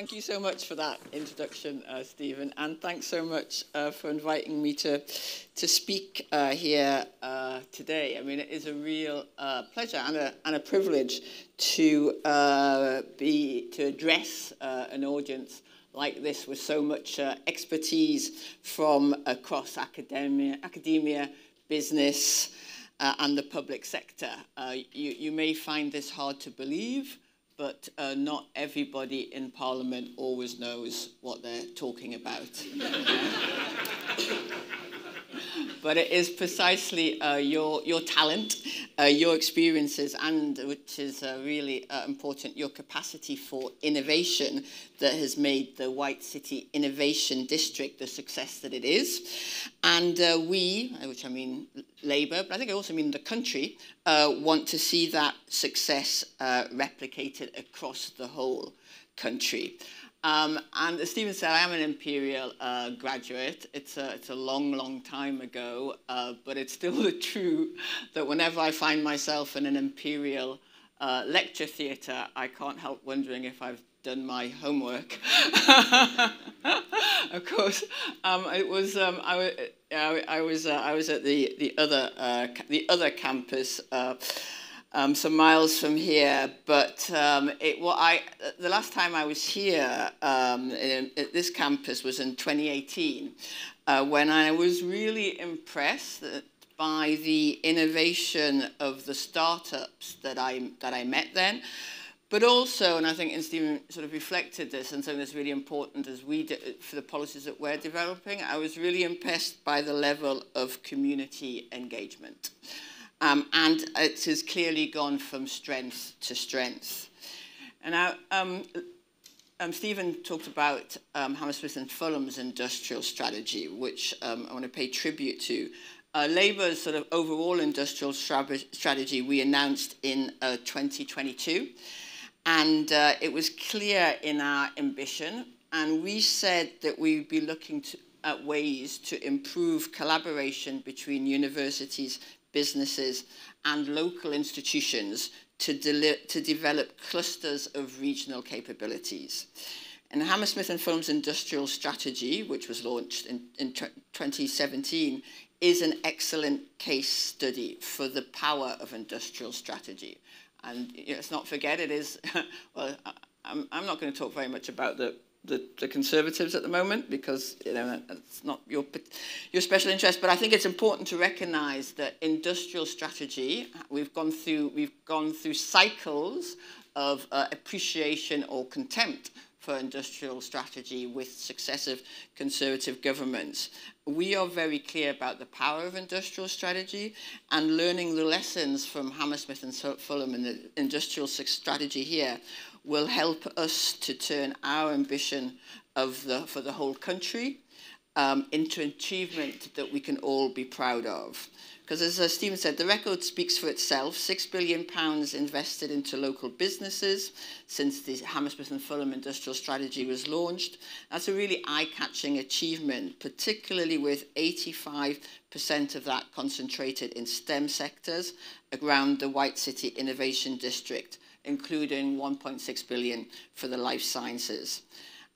thank you so much for that introduction, uh, Stephen, and thanks so much uh, for inviting me to to speak uh, here uh, today. I mean, it is a real uh, pleasure and a, and a privilege to uh, be to address an audience like this with so much expertise from across academia, academia business, and the public sector. you, you may find this hard to believe but uh, not everybody in Parliament always knows what they're talking about. but it is precisely uh, your, your talent, uh, your experiences, and which is uh, really uh, important, your capacity for innovation that has made the White City Innovation District the success that it is. And uh, we, which I mean Labour, but I think I also mean the country, uh, want to see that success replicated across the whole country. Um, and as Stephen said, I am an Imperial uh, graduate. It's a, it's a long, long time ago, uh, but it's still true that whenever I find myself in an Imperial uh, lecture theatre, I can't help wondering if I've done my homework. of course, um, it was um, I, I, I was uh, I was at the the other uh, the other campus. Um, some miles from here. But um, it, what I, the last time I was here um, in, at this campus was in 2018, uh, when I was really impressed by the innovation of the startups that I, that I met then. But also, and I think and Stephen sort of reflected this, and something that's really important as we for the policies that we're developing, I was really impressed by the level of community engagement. Um, and it has clearly gone from strength to strength. And now, um, um, Stephen talked about um, Hammersmith and Fulham's industrial strategy, which um, I want to pay tribute to. Uh, Labour's sort of overall industrial strategy we announced in uh, 2022, and uh, it was clear in our ambition, and we said that we'd be looking to, at ways to improve collaboration between universities, businesses and local institutions to, to develop clusters of regional capabilities. And Hammersmith and Fulham's industrial strategy, which was launched in, in 2017, is an excellent case study for the power of industrial strategy. And you know, let's not forget it is, well, I'm, I'm not going to talk very much about the the, the Conservatives at the moment because you know it's not your your special interest. But I think it's important to recognise that industrial strategy. We've gone through we've gone through cycles of uh, appreciation or contempt for industrial strategy with successive Conservative governments. We are very clear about the power of industrial strategy and learning the lessons from Hammersmith and Fulham and the industrial strategy here will help us to turn our ambition of the, for the whole country um, into achievement that we can all be proud of. Because as uh, Stephen said, the record speaks for itself. Six billion pounds invested into local businesses since the Hammersmith and Fulham industrial strategy was launched. That's a really eye-catching achievement, particularly with 85% of that concentrated in STEM sectors around the White City Innovation District including 1.6 billion for the life sciences.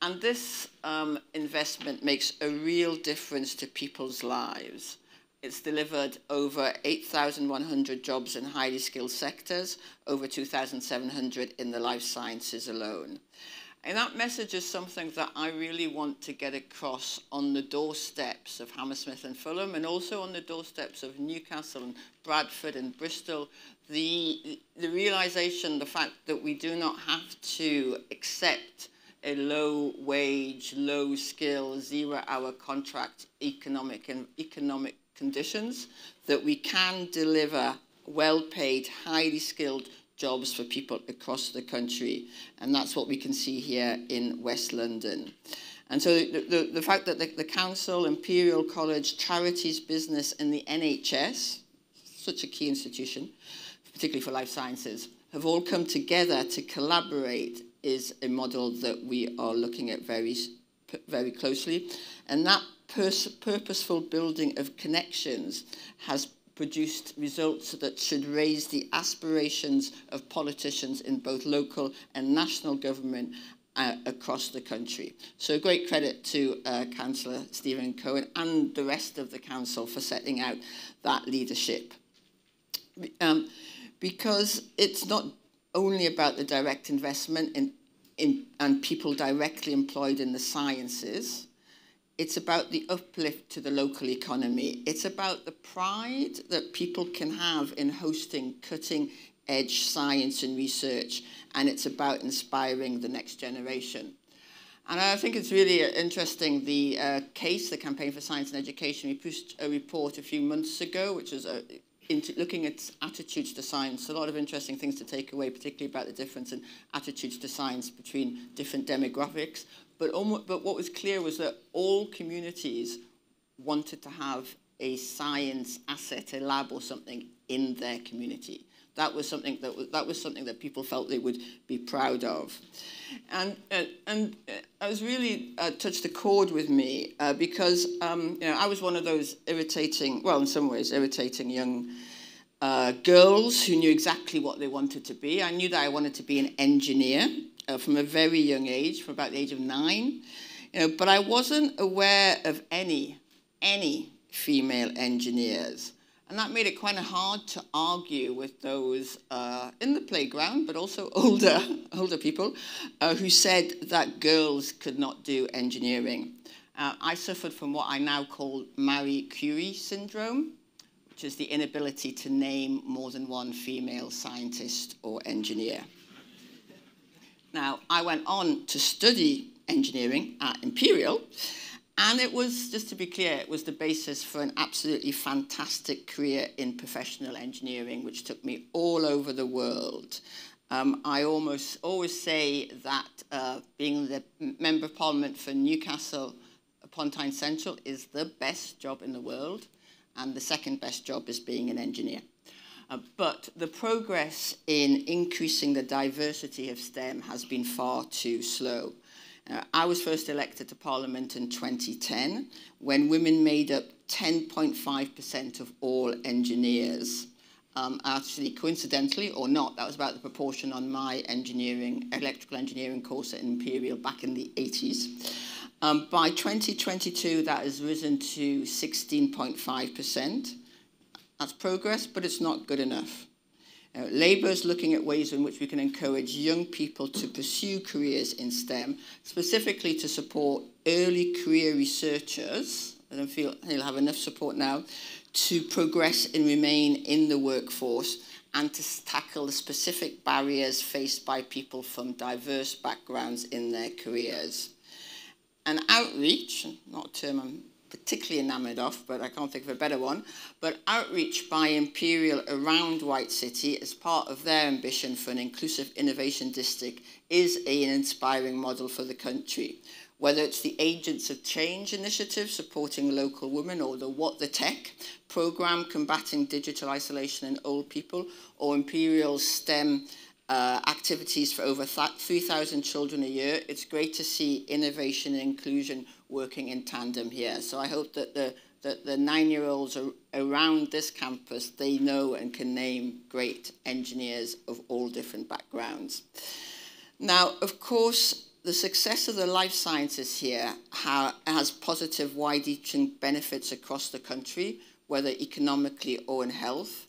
And this um, investment makes a real difference to people's lives. It's delivered over 8,100 jobs in highly skilled sectors, over 2,700 in the life sciences alone. And that message is something that I really want to get across on the doorsteps of Hammersmith and Fulham and also on the doorsteps of Newcastle and Bradford and Bristol. The, the realization, the fact that we do not have to accept a low wage, low skill, zero hour contract economic and economic conditions, that we can deliver well paid, highly skilled jobs for people across the country. And that's what we can see here in West London. And so the, the, the fact that the, the Council, Imperial College, charities, business, and the NHS, such a key institution, particularly for life sciences, have all come together to collaborate is a model that we are looking at very, very closely. And that purposeful building of connections has produced results that should raise the aspirations of politicians in both local and national government uh, across the country. So great credit to uh, Councillor Stephen Cowan and the rest of the council for setting out that leadership. Um, because it's not only about the direct investment in, in, and people directly employed in the sciences, it's about the uplift to the local economy. It's about the pride that people can have in hosting cutting edge science and research, and it's about inspiring the next generation. And I think it's really interesting, the uh, case, the Campaign for Science and Education, we pushed a report a few months ago, which was a, into looking at attitudes to science, a lot of interesting things to take away, particularly about the difference in attitudes to science between different demographics. But, almost, but what was clear was that all communities wanted to have a science asset, a lab or something in their community. That was something that that was something that people felt they would be proud of, and uh, and uh, I was really uh, touched a chord with me uh, because um, you know I was one of those irritating, well in some ways irritating young uh, girls who knew exactly what they wanted to be. I knew that I wanted to be an engineer uh, from a very young age, from about the age of nine, you know, but I wasn't aware of any any female engineers. And that made it quite hard to argue with those uh, in the playground, but also older, older people, uh, who said that girls could not do engineering. Uh, I suffered from what I now call Marie Curie syndrome, which is the inability to name more than one female scientist or engineer. Now, I went on to study engineering at Imperial, and it was, just to be clear, it was the basis for an absolutely fantastic career in professional engineering, which took me all over the world. Um, I almost always say that uh, being the Member of Parliament for Newcastle upon Tyne Central is the best job in the world, and the second best job is being an engineer. Uh, but the progress in increasing the diversity of STEM has been far too slow. Uh, I was first elected to Parliament in 2010 when women made up 10.5% of all engineers. Um, actually, coincidentally or not, that was about the proportion on my engineering, electrical engineering course at Imperial back in the 80s. Um, by 2022, that has risen to 16.5%. That's progress, but it's not good enough. Uh, Labour is looking at ways in which we can encourage young people to pursue careers in STEM, specifically to support early career researchers. I don't feel they'll have enough support now to progress and remain in the workforce and to tackle the specific barriers faced by people from diverse backgrounds in their careers. And outreach, not a term I'm particularly enamoured of, but I can't think of a better one, but outreach by Imperial around White City as part of their ambition for an inclusive innovation district is an inspiring model for the country. Whether it's the Agents of Change initiative supporting local women or the What the Tech program combating digital isolation in old people or Imperial's STEM uh, activities for over 3,000 children a year. It's great to see innovation and inclusion working in tandem here. So I hope that the, that the nine-year-olds around this campus, they know and can name great engineers of all different backgrounds. Now, of course, the success of the life sciences here has positive wide-reaching benefits across the country, whether economically or in health.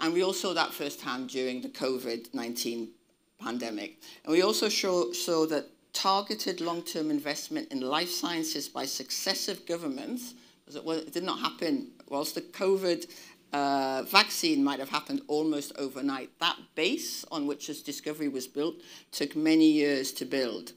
And we all saw that firsthand during the COVID-19 pandemic. And we also show, saw that targeted long-term investment in life sciences by successive governments, because it, it did not happen, whilst the COVID uh, vaccine might have happened almost overnight, that base on which this discovery was built took many years to build.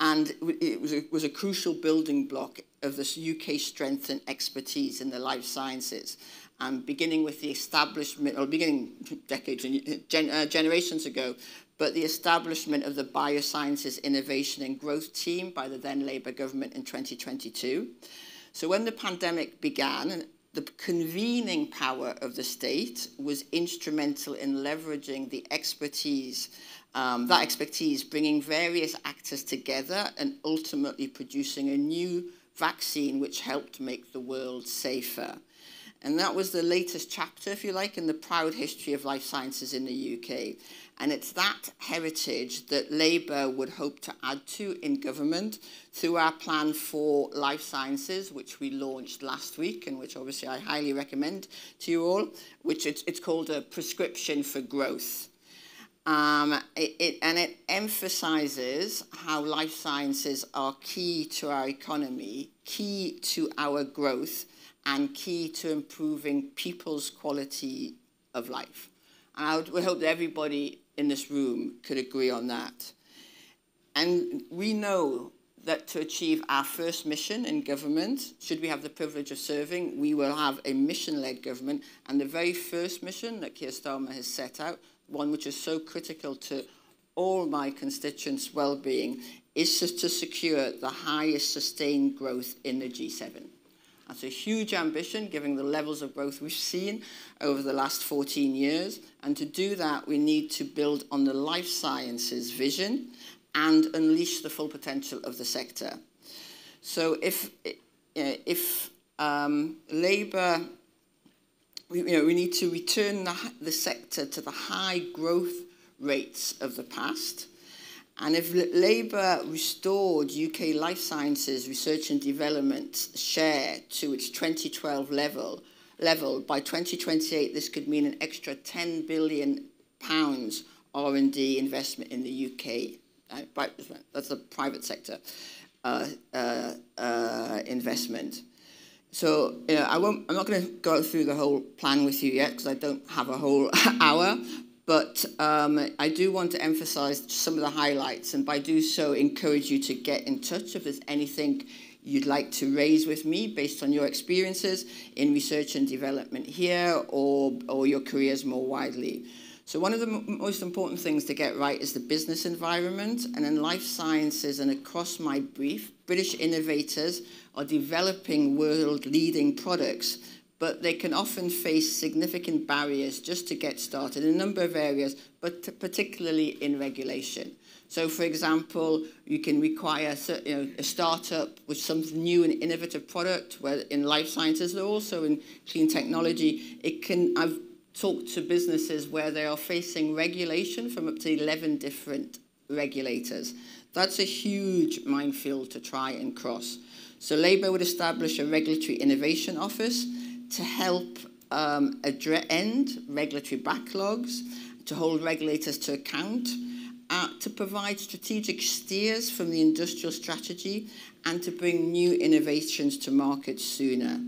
And it was a, was a crucial building block of this UK strength and expertise in the life sciences and beginning with the establishment, or beginning decades and gen, uh, generations ago, but the establishment of the Biosciences Innovation and Growth Team by the then Labour government in 2022. So when the pandemic began, the convening power of the state was instrumental in leveraging the expertise, um, that expertise, bringing various actors together and ultimately producing a new vaccine which helped make the world safer. And that was the latest chapter, if you like, in the proud history of life sciences in the UK. And it's that heritage that Labour would hope to add to in government through our plan for life sciences, which we launched last week and which obviously I highly recommend to you all, which it's, it's called a prescription for growth. Um, it, it, and it emphasizes how life sciences are key to our economy, key to our growth, and key to improving people's quality of life. And I would, we hope that everybody in this room could agree on that. And we know that to achieve our first mission in government, should we have the privilege of serving, we will have a mission-led government. And the very first mission that Keir Starmer has set out, one which is so critical to all my constituents' well-being, is to secure the highest sustained growth in the G7. That's a huge ambition, given the levels of growth we've seen over the last 14 years. And to do that, we need to build on the life sciences vision and unleash the full potential of the sector. So if, if um, Labour, you know, we need to return the, the sector to the high growth rates of the past, and if Labour restored UK life sciences research and development share to its 2012 level, level by 2028, this could mean an extra 10 billion pounds R&D investment in the UK. Uh, that's the private sector uh, uh, uh, investment. So you know, I won't, I'm not going to go through the whole plan with you yet because I don't have a whole hour. But um, I do want to emphasize some of the highlights, and by do so, encourage you to get in touch if there's anything you'd like to raise with me based on your experiences in research and development here or, or your careers more widely. So one of the most important things to get right is the business environment. And in life sciences and across my brief, British innovators are developing world-leading products but they can often face significant barriers just to get started in a number of areas, but particularly in regulation. So, for example, you can require you know, a startup with some new and innovative product, where in life sciences, but also in clean technology. It can. I've talked to businesses where they are facing regulation from up to 11 different regulators. That's a huge minefield to try and cross. So Labour would establish a regulatory innovation office to help um, end regulatory backlogs, to hold regulators to account, uh, to provide strategic steers from the industrial strategy, and to bring new innovations to market sooner.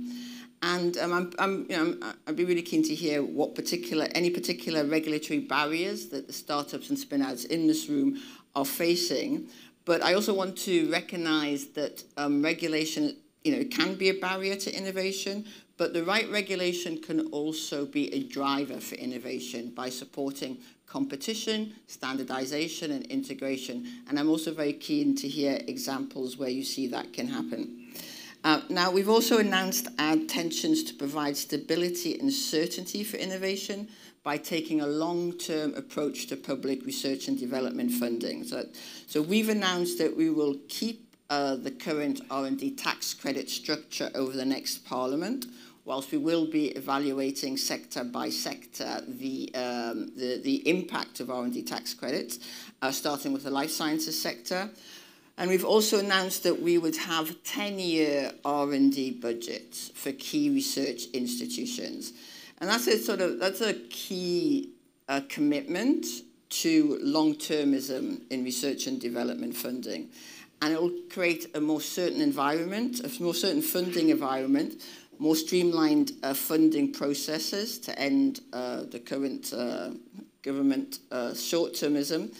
And um, I'm, I'm, you know, I'd be really keen to hear what particular, any particular regulatory barriers that the startups and spinouts in this room are facing. But I also want to recognize that um, regulation you know, can be a barrier to innovation, but the right regulation can also be a driver for innovation by supporting competition, standardization, and integration. And I'm also very keen to hear examples where you see that can happen. Uh, now, we've also announced our intentions to provide stability and certainty for innovation by taking a long-term approach to public research and development funding. So, so we've announced that we will keep uh, the current R&D tax credit structure over the next Parliament, whilst we will be evaluating sector by sector the, um, the, the impact of R&D tax credits, uh, starting with the life sciences sector. And we've also announced that we would have 10-year R&D budgets for key research institutions. And that's a sort of, that's a key uh, commitment to long-termism in research and development funding. And it will create a more certain environment, a more certain funding environment more streamlined uh, funding processes to end uh, the current uh, government uh, short-termism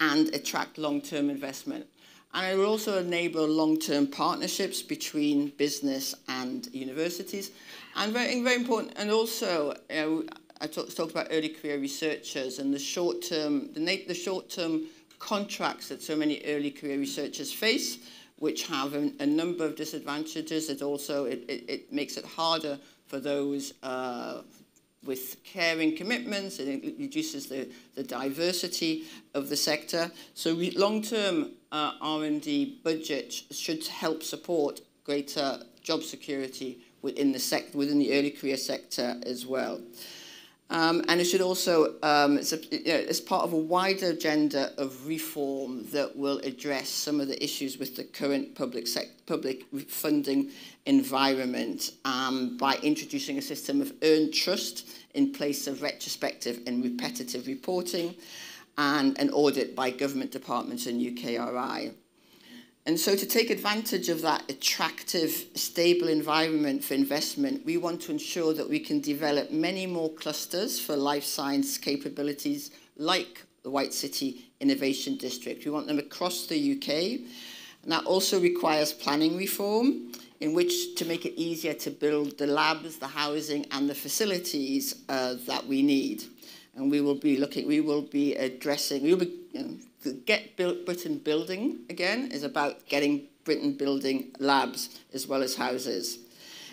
and attract long-term investment. And it will also enable long-term partnerships between business and universities. And very, very important, and also, you know, I talk, talked about early career researchers and the short-term, the, the short-term contracts that so many early career researchers face, which have a, a number of disadvantages. It also it, it, it makes it harder for those uh, with caring commitments. It reduces the, the diversity of the sector. So long-term uh, R&D budget should help support greater job security within the, sec- within the early career sector as well. Um, and it should also, um, it's, a, you know, it's part of a wider agenda of reform that will address some of the issues with the current public, sec public funding environment um, by introducing a system of earned trust in place of retrospective and repetitive reporting and an audit by government departments and UKRI. And so to take advantage of that attractive, stable environment for investment, we want to ensure that we can develop many more clusters for life science capabilities like the White City Innovation District. We want them across the UK. And that also requires planning reform in which to make it easier to build the labs, the housing and the facilities uh, that we need. And we will be looking, we will be addressing, we will be you know, the Get Built Britain Building, again, is about getting Britain building labs as well as houses.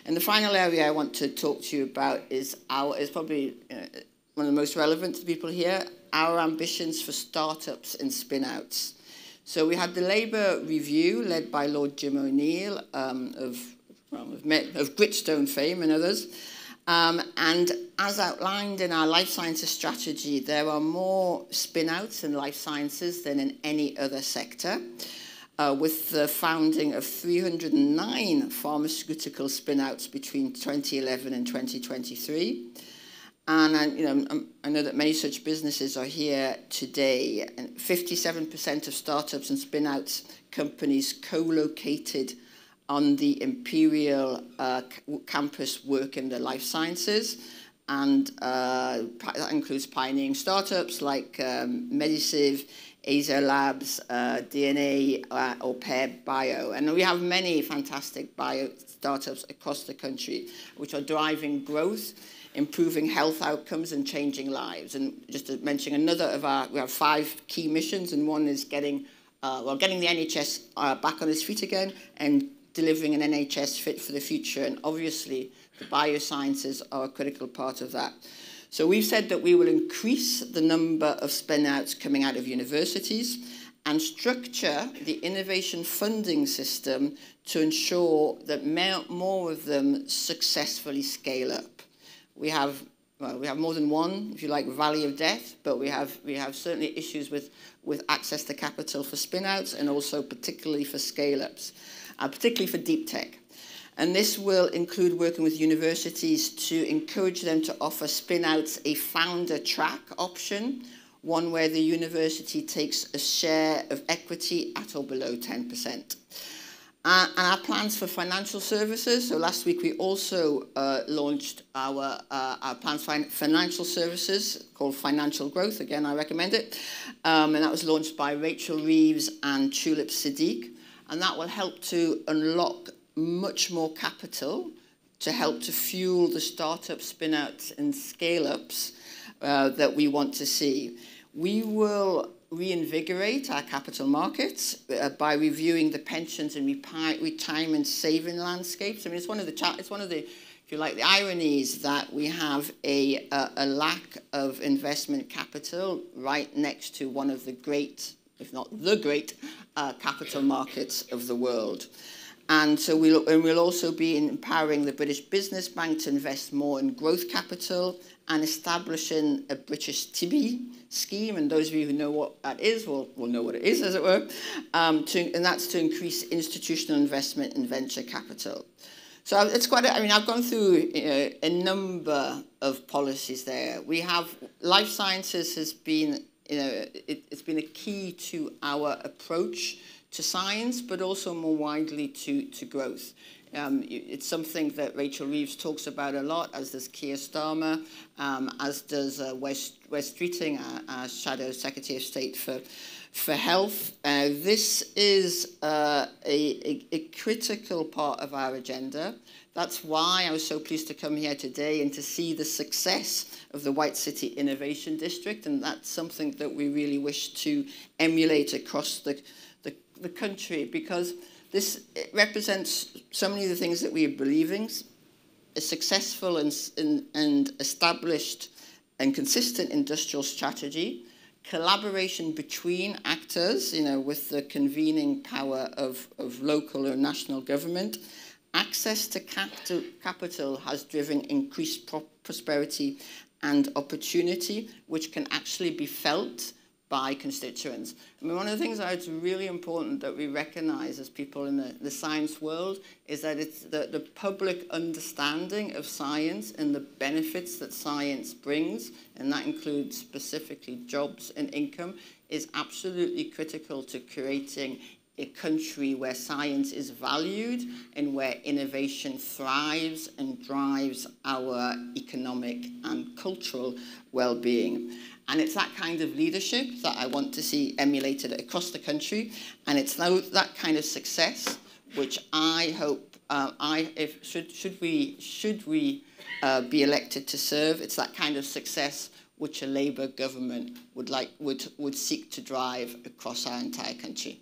And the final area I want to talk to you about is our is probably uh, one of the most relevant to people here, our ambitions for startups and spin-outs. So we had the Labour review led by Lord Jim O'Neill um, of, well, of, of Gritstone fame and others. Um, and as outlined in our life sciences strategy, there are more spin-outs in life sciences than in any other sector, uh, with the founding of 309 pharmaceutical spin-outs between 2011 and 2023. And I, you know, um, I know that many such businesses are here today. And 57% of startups and spin-outs companies co-located on the Imperial uh, campus work in the life sciences. And uh, that includes pioneering startups like um, Mediciv, Azer Labs, uh, DNA, uh, or Pair Bio. And we have many fantastic bio startups across the country which are driving growth, improving health outcomes, and changing lives. And just to mention another of our, we have five key missions, and one is getting, uh, well, getting the NHS uh, back on its feet again and delivering an NHS fit for the future. And obviously, the biosciences are a critical part of that. So we've said that we will increase the number of spin-outs coming out of universities and structure the innovation funding system to ensure that more of them successfully scale up. We have well, we have more than one, if you like, valley of death, but we have, we have certainly issues with, with access to capital for spin-outs and also particularly for scale-ups uh, particularly for deep tech. And this will include working with universities to encourage them to offer spin-outs a founder track option, one where the university takes a share of equity at or below 10%. Uh, and our plans for financial services. So last week we also uh, launched our, uh, our plans for financial services called Financial Growth. Again, I recommend it. Um, and that was launched by Rachel Reeves and Tulip Siddiq and that will help to unlock much more capital to help to fuel the startup spin-outs and scale-ups uh, that we want to see. We will reinvigorate our capital markets uh, by reviewing the pensions and retirement saving landscapes. I mean, it's one of the it's one of the if you like the ironies that we have a, a, a lack of investment capital right next to one of the great if not the great, uh, capital markets of the world. And so we'll, and we'll also be empowering the British Business Bank to invest more in growth capital and establishing a British TIBI scheme. And those of you who know what that is will, will know what it is, as it were. Um, to, and that's to increase institutional investment in venture capital. So it's quite, a, I mean, I've gone through you know, a number of policies there. We have, life sciences has been you know, it, it's been a key to our approach to science, but also more widely to, to growth. Um, it's something that Rachel Reeves talks about a lot, as does Keir Starmer, um, as does uh, Wes, Wes Streeting, our, our, Shadow Secretary of State for, for Health. Uh, this is uh, a, a, a critical part of our agenda. That's why I was so pleased to come here today and to see the success of the White City Innovation District, and that's something that we really wish to emulate across the, the, the country because this represents so many of the things that we are believing, a successful and, and, and established and consistent industrial strategy, collaboration between actors, you know, with the convening power of, of local or national government, access to capital, has driven increased pro prosperity and opportunity, which can actually be felt by constituents. I mean, one of the things that's really important that we recognize as people in the, the science world is that it's the, the public understanding of science and the benefits that science brings, and that includes specifically jobs and income, is absolutely critical to creating a country where science is valued and where innovation thrives and drives our economic and cultural well-being. And it's that kind of leadership that I want to see emulated across the country. And it's that kind of success which I hope uh, I if should should we should we uh, be elected to serve. It's that kind of success which a Labour government would like would would seek to drive across our entire country.